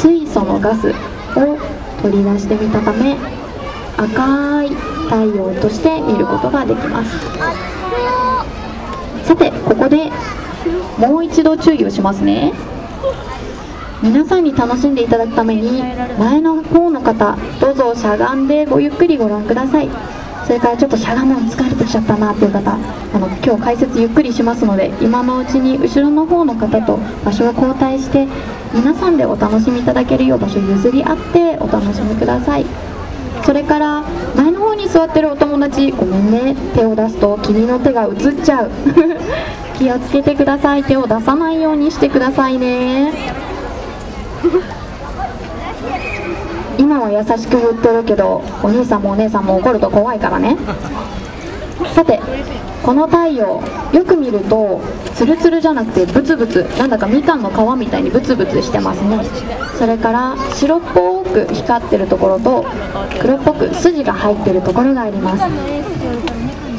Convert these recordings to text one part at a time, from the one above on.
水素のガスを取り出してみたため赤い太陽として見ることができます。さてここでもう一度注意をしますね。皆さんに楽しんでいただくために前の方の方どうぞしゃがんでごゆっくりご覧ください。それからちょっとしゃがむの疲れてきちゃったなっていう方あの今日解説ゆっくりしますので今のうちに後ろの方の方と場所を交代して皆さんでお楽しみいただけるよう場所譲り合ってお楽しみください。それから前の方に座ってるお友達ごめんね手を出すと君の手が映っちゃう。気をつけてください。手を出さないようにしてくださいね。今は優しく言ってるけどお兄さんもお姉さんも怒ると怖いからね。さてこの太陽よく見るとツルツルじゃなくてブツブツなんだかみかんの皮みたいにブツブツしてますね。それから白っぽく光ってるところと黒っぽく筋が入ってるところがあります。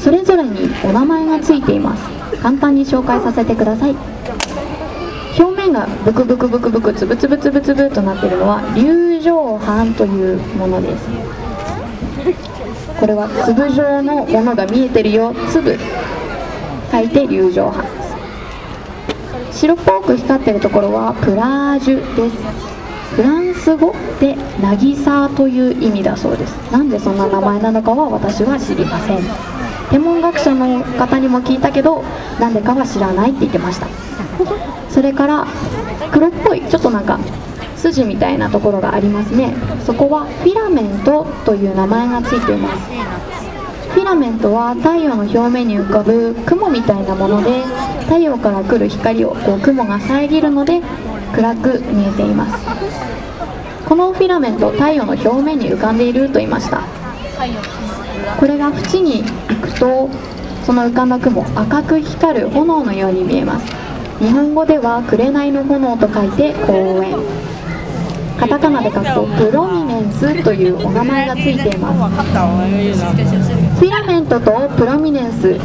それぞれにお名前がついています。簡単に紹介させてください。表面がブクブクブクブクつぶつぶつぶつぶとなっているのは流状斑というものです。これは粒状のものが見えてるよ。粒。書いて流状斑白っぽく光ってるところはプラージュです。フランス語で渚という意味だそうです。なんでそんな名前なのかは私は知りません。天文学者の方にも聞いたけどなんでかは知らないって言ってました。それから黒っぽいちょっとなんか筋みたいなところがありますね。そこはフィラメントという名前がついています。フィラメントは太陽の表面に浮かぶ雲みたいなもので太陽から来る光をこう雲が遮るので暗く見えています。このフィラメント太陽の表面に浮かんでいると言いました。これが縁に行くとその浮かんだ雲赤く光る炎のように見えます。日本語では紅の炎と書いて公園カタカナで書くとプロミネンスというお名前がついています。フィラメントとプロミネンス。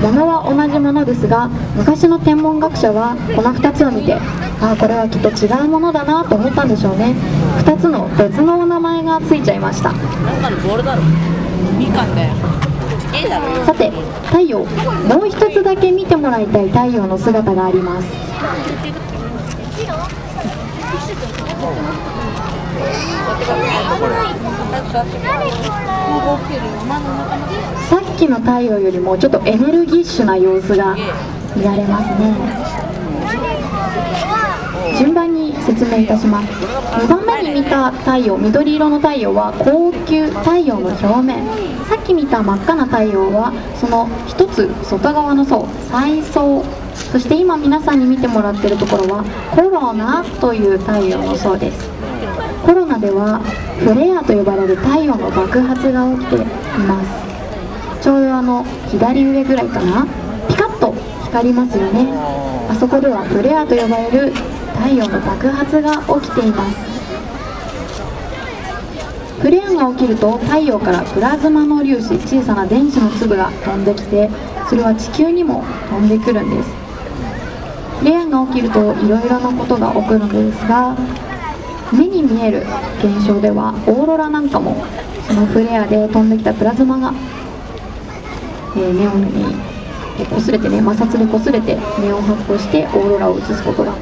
ものは同じものですが昔の天文学者はこの2つを見てああこれはきっと違うものだなと思ったんでしょうね。2つの別のお名前がついちゃいました。さて太陽もう一つだけ見てもらいたい太陽の姿がありますさっきの太陽よりもちょっとエネルギッシュな様子が見られますね。順番に説明いたします。2番目に見た太陽緑色の太陽は高級太陽の表面。さっき見た真っ赤な太陽はその一つ外側の層細層。そして今皆さんに見てもらってるところはコロナという太陽の層です。コロナではフレアと呼ばれる太陽の爆発が起きています。ちょうどあの左上ぐらいかな。ピカッと光りますよね。あそこではフレアと呼ばれる太陽の爆発が起きています。フレアが起きると太陽からプラズマの粒子小さな電子の粒が飛んできてそれは地球にも飛んでくるんです。起きるといろいろなことが起こるのですが目に見える現象ではオーロラなんかもそのフレアで飛んできたプラズマが、えー、ネオンに擦れてね摩擦で擦れてネオン発光してオーロラを映すことが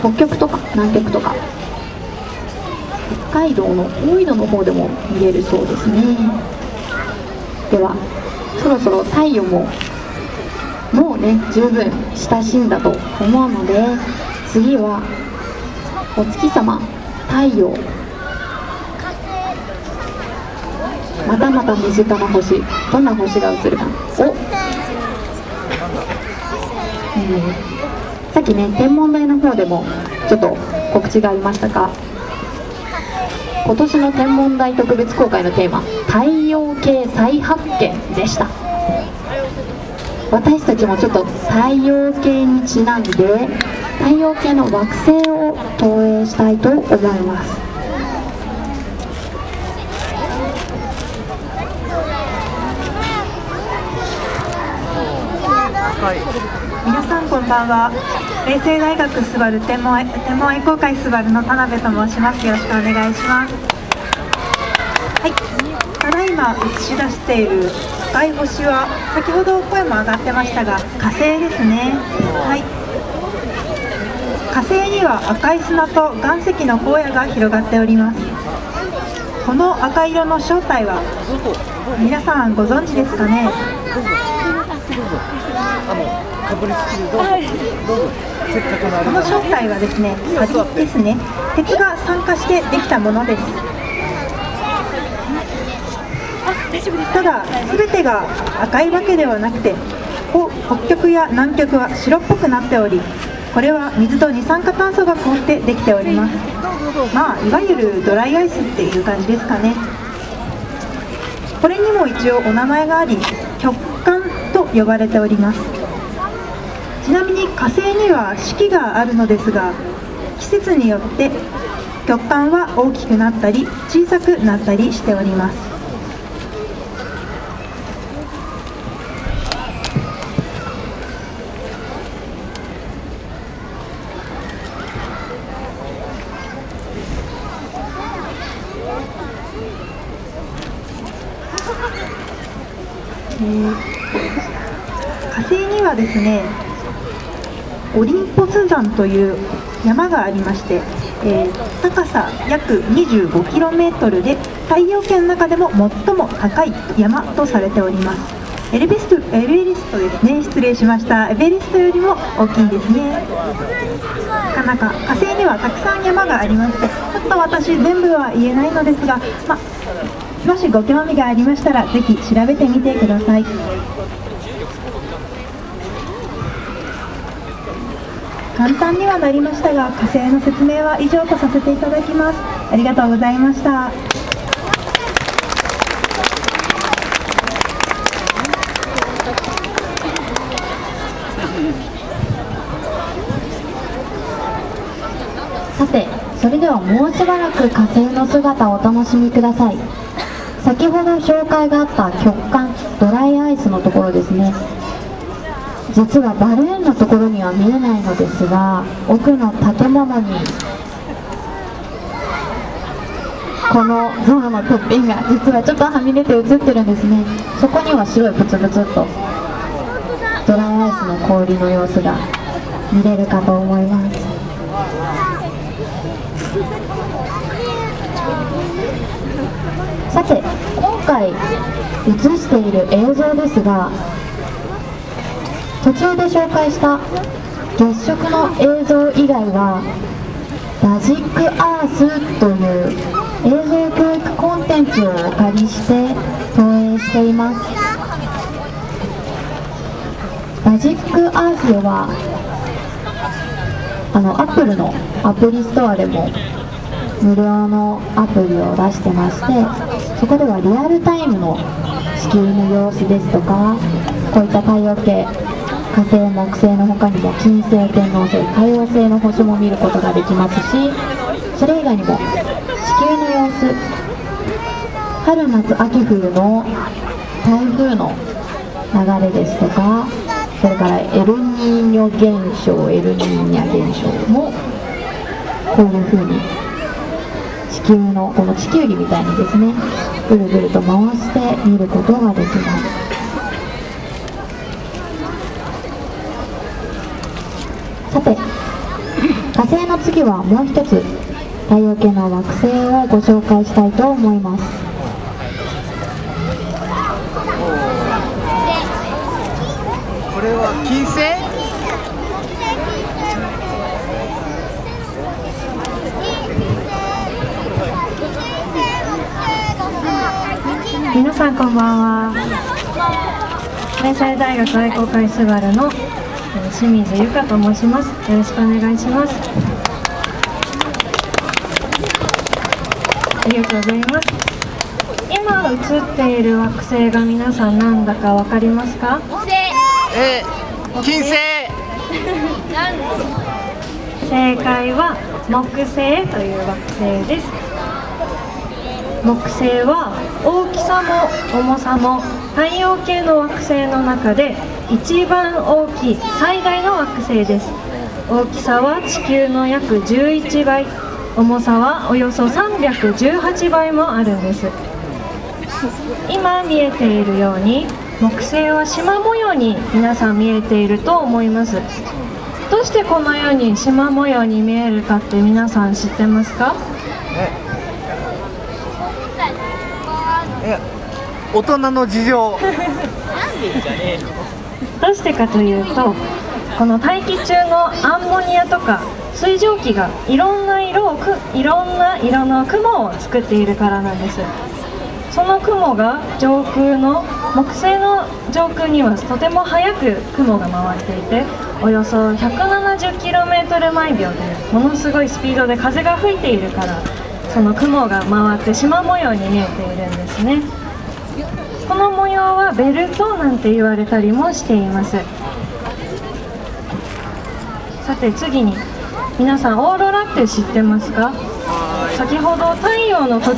北極とか南極とか。北海道の大井戸の方でも見れるそうですね。ではそろそろ太陽ももうね十分親しんだと思うので次はお月様太陽。またまた身近な星どんな星が映るか。お、うん、さっきね天文台の方でもちょっと告知がありましたが今年の天文台特別公開のテーマ「太陽系再発見」でした。私たちもちょっと太陽系にちなんで太陽系の惑星を投影したいと思います。皆さんこんばんは。冷星大学スバル天文天文愛好会スバルの田辺と申します。よろしくお願いします。はい。ただいま映し出している赤い星は先ほど声も上がってましたが火星ですね。はい。火星には赤い砂と岩石の荒野が広がっております。この赤色の正体は皆さんご存知ですかね？あのかぶりつきでどうぞ、どうぞ。せっかくのあこの正体はですねサビですね。鉄が酸化してできたものですただ全てが赤いわけではなくて北極や南極は白っぽくなっておりこれは水と二酸化炭素が凍ってできております。まあいわゆるドライアイスっていう感じですかね。これにも一応お名前があり極寒と呼ばれております。ちなみに火星には四季があるのですが季節によって極寒は大きくなったり小さくなったりしております。火星にはですねオリンポス山という山がありまして、えー高さ約 25km で太陽系の中でも最も高い山とされております。エレベストエルベレストですね。失礼しました。エベレストよりも大きいですね。なかなか火星にはたくさん山がありましてちょっと私全部は言えないのですが、まあ、もしご興味がありましたらぜひ調べてみてください。簡単にはなりましたが火星の説明は以上とさせていただきます。ありがとうございました。さてそれではもうしばらく火星の姿をお楽しみください。先ほど紹介があった極寒ドライアイスのところですね。実はバレーンのところには見えないのですが奥の建物にこのゾウのてっぺんが実はちょっとはみ出て映ってるんですね。そこには白いブツブツとドライアイスの氷の様子が見れるかと思います。さて今回映している映像ですが途中で紹介した月食の映像以外はマジックアースという映像教育コンテンツをお借りして投影しています。マジックアースではあのアップルのアプリストアでも無料のアプリを出してましてそこではリアルタイムの地球の様子ですとかこういった太陽系火星木星の他にも金星天王星海王星の星も見ることができますしそれ以外にも地球の様子春夏秋冬の台風の流れですとかそれからエルニーニョ現象エルニーニャ現象もこういう風に球のこの地球儀みたいにですねぐるぐると回して見ることができます。さて火星の次はもう一つ太陽系の惑星をご紹介したいと思います。これは金星？皆さんこんばんは。明西大学愛好会スバルのえー清水由香と申します。よろしくお願いします。ありがとうございます。今映っている惑星が皆さんなんだかわかりますか？え金星。正解は木星という惑星です木星は大きさも重さも太陽系の惑星の中で一番大きい最大の惑星です。大きさは地球の約11倍。重さはおよそ318倍もあるんです。今見えているように木星は縞模様に皆さん見えていると思います。どうしてこのように縞模様に見えるかって皆さん知ってますかえ大人の事情。どうしてかというとこの大気中のアンモニアとか水蒸気がいろんな色をくいろんな色の雲を作っているからなんです。その雲が上空の木星の上空にはとても速く雲が回っていておよそ 170km 毎秒でものすごいスピードで風が吹いているからその雲が回って縞模様に見えているんですね。この模様はベルトなんて言われたりもしています。さて次に皆さんオーロラって知ってますか？先ほど太陽の時